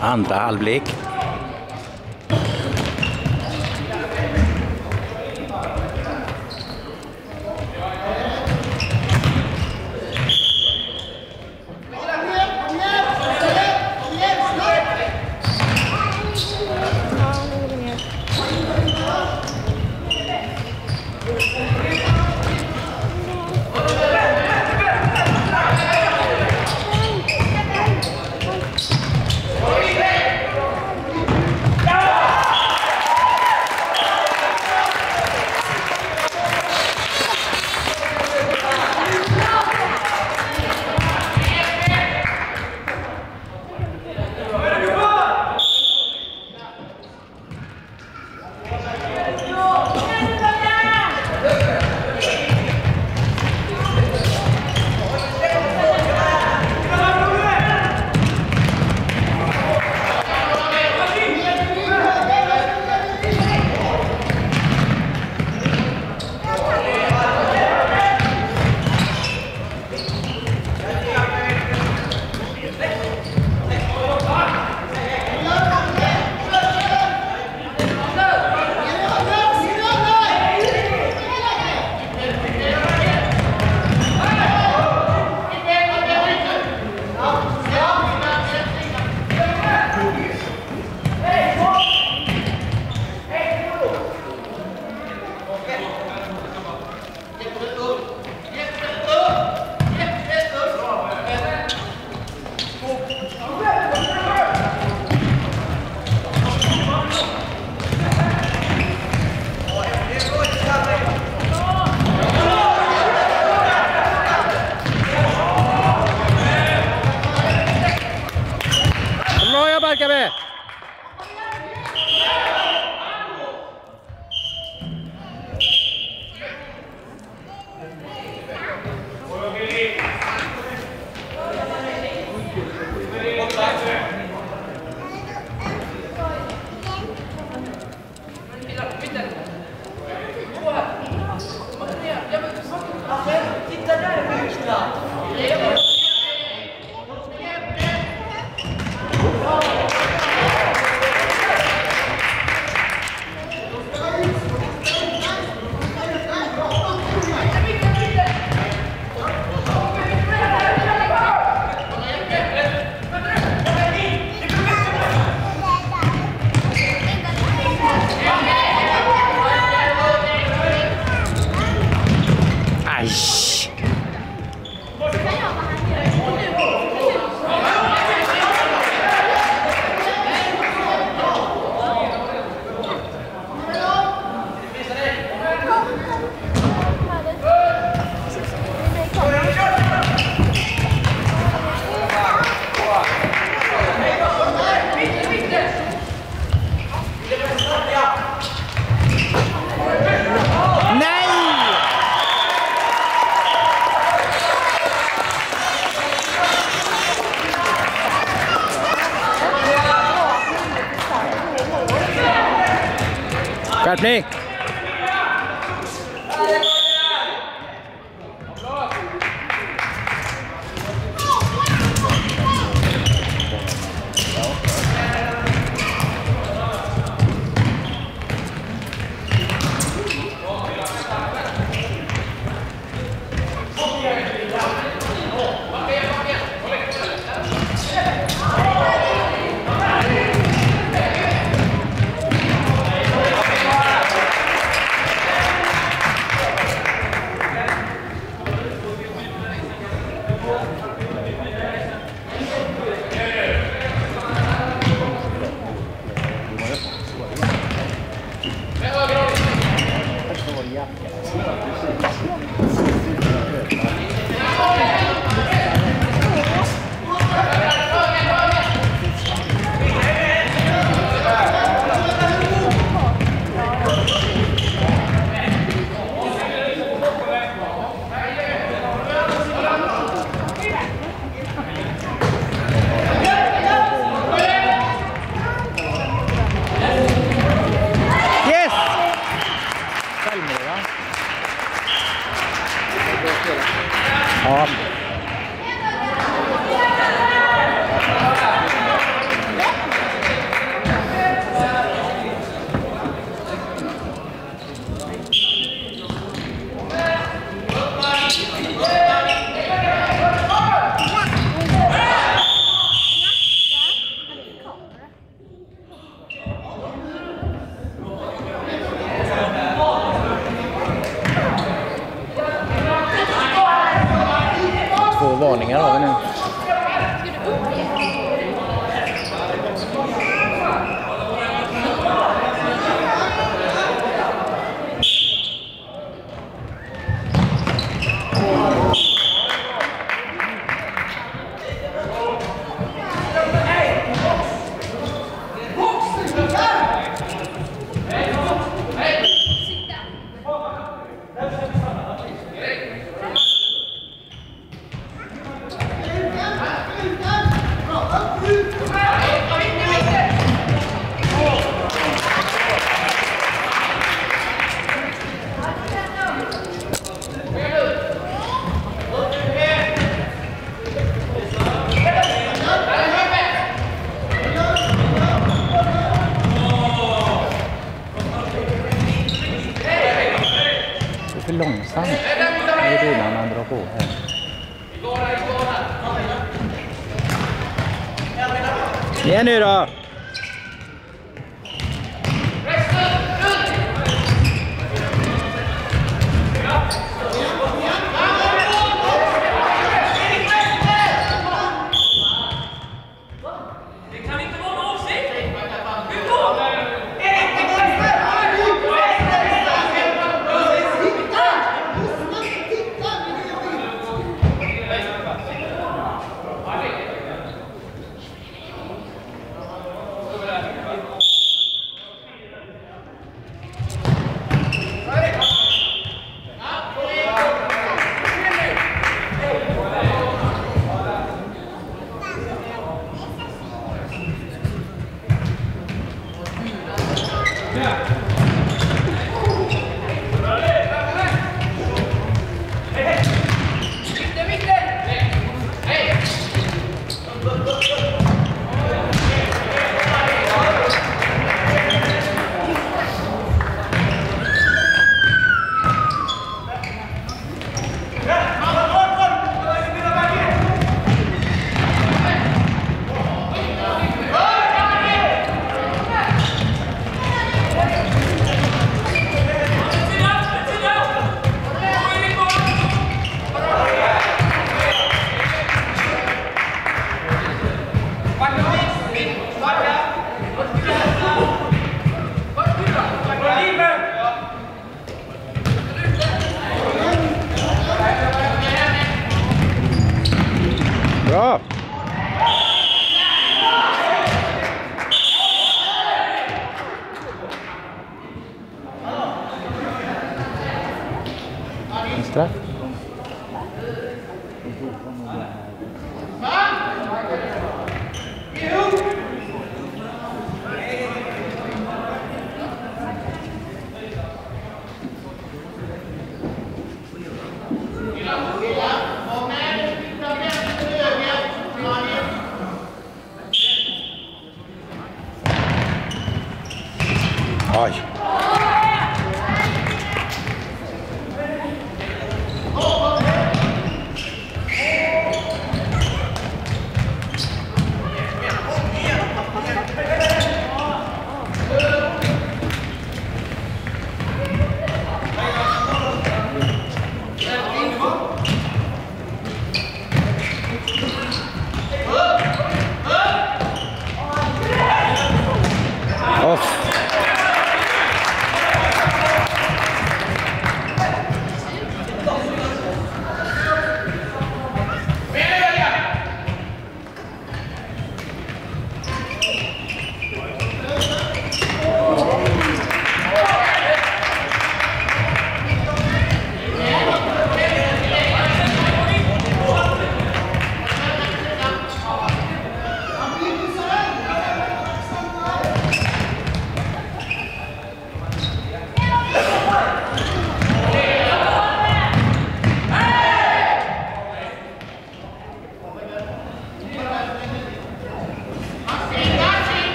Andra halvlek. Blake. På. Igen nu då!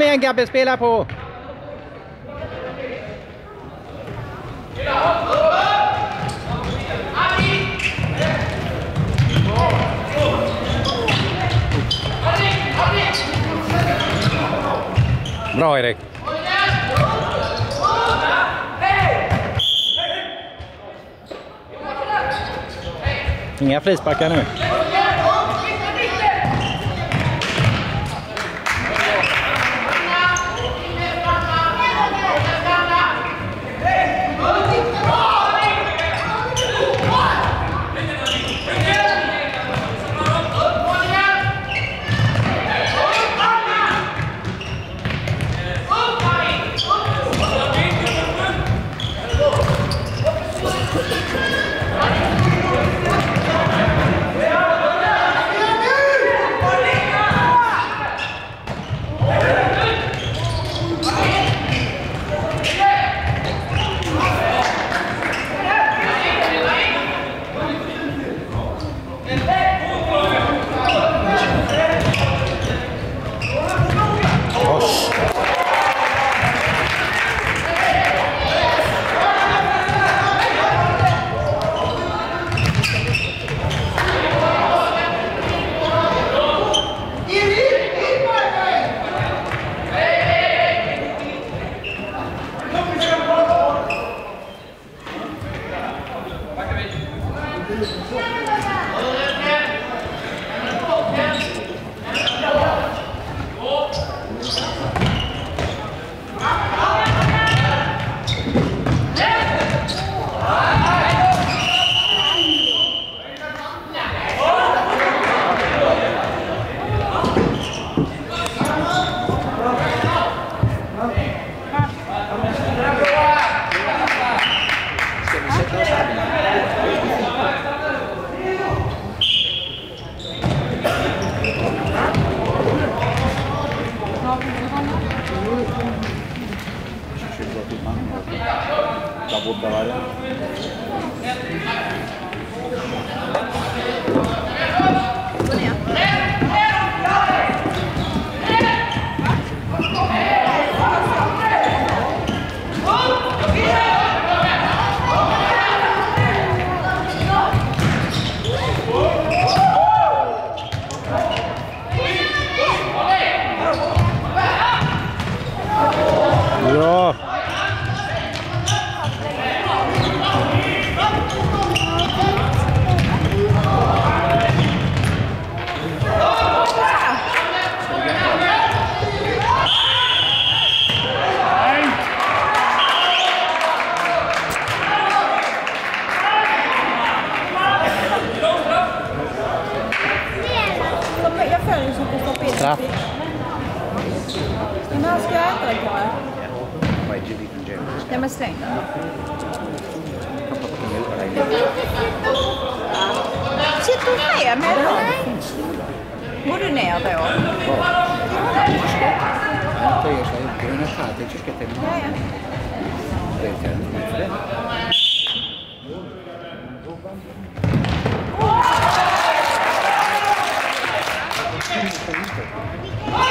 Kom igen Gabbe, spela på! Bra Erik! Inga frisparkar nu. puta, ¿vale? não You're not scared like that. Yeah, my Jimmy from James. They're mistake. Sitter du ner med den? Går du ner då? Jag töjer sig ut. Hon är färdig. Jag tycker att det är mat. Det är inte för det. Vamos,